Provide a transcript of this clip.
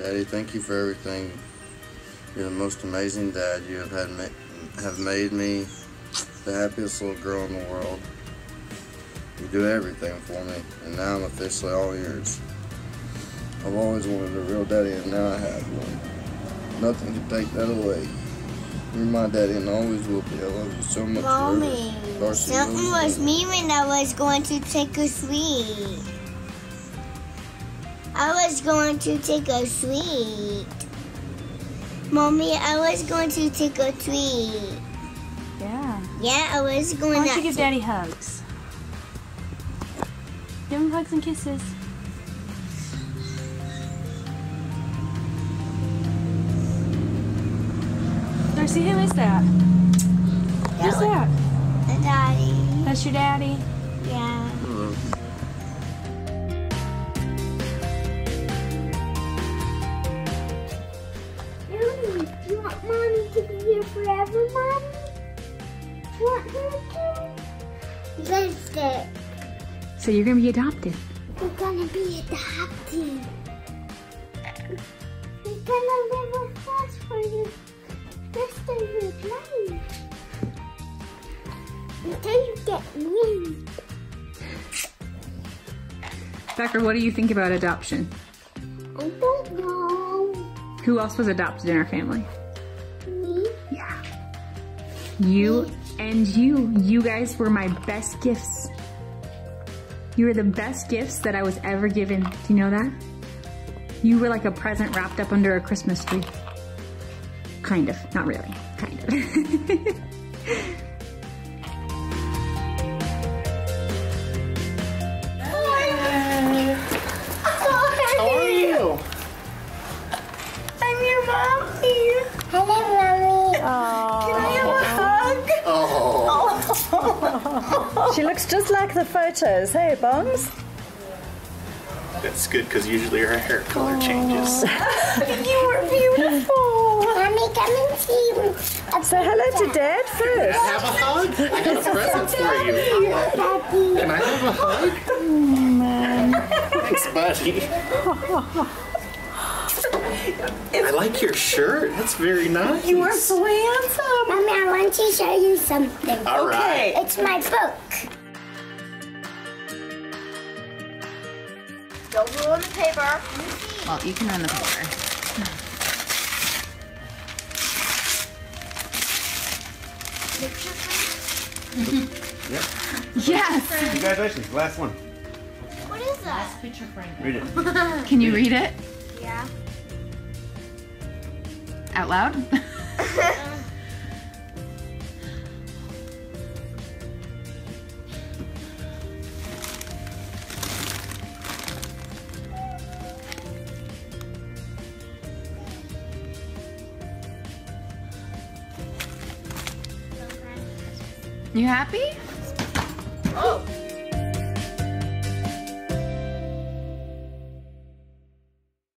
Daddy, thank you for everything. You're the most amazing dad. You have had ma- have made me the happiest little girl in the world. You do everything for me, and now I'm officially all yours. I've always wanted a real daddy, and now I have one. Nothing can take that away. You're my daddy, and always will be. I love you so much. Mommy. Darcy something was me when I was going to take a sweet. I was going to take a sweet. Mommy, I was going to take a sweet. Yeah. Yeah, I was going Why don't to. you give Daddy hugs? Give him hugs and kisses. Darcy, who is that? Who's that? Daddy. That's your daddy. Yeah. Want her to? Lipstick. So you're gonna be adopted. We're gonna be adopted. We're gonna live with us for the rest of your life. Until you get me. Becker, what do you think about adoption? I don't know. Who else was adopted in our family? Me? Yeah. You and you. You guys were my best gifts. You were the best gifts that I was ever given. Do you know that? You were like a present wrapped up under a Christmas tree. Kind of. Not really. Kind of. She looks just like the photos. Hey, Bones. that's good because usually her hair color changes. You were beautiful. Mommy, come and see. Say hello to Dad first. Have a hug? I got a present for you. Daddy. Can I have a hug? Oh, Thanks, buddy. I like your shirt. That's very nice. You are so handsome. Mommy, I want to show you something. All right. It's my book. Don't ruin the paper. Well, you can run the paper. Yes. Congratulations, last one. What is that? Last picture frame. Read it. Can you read it Yeah. Out loud? You happy?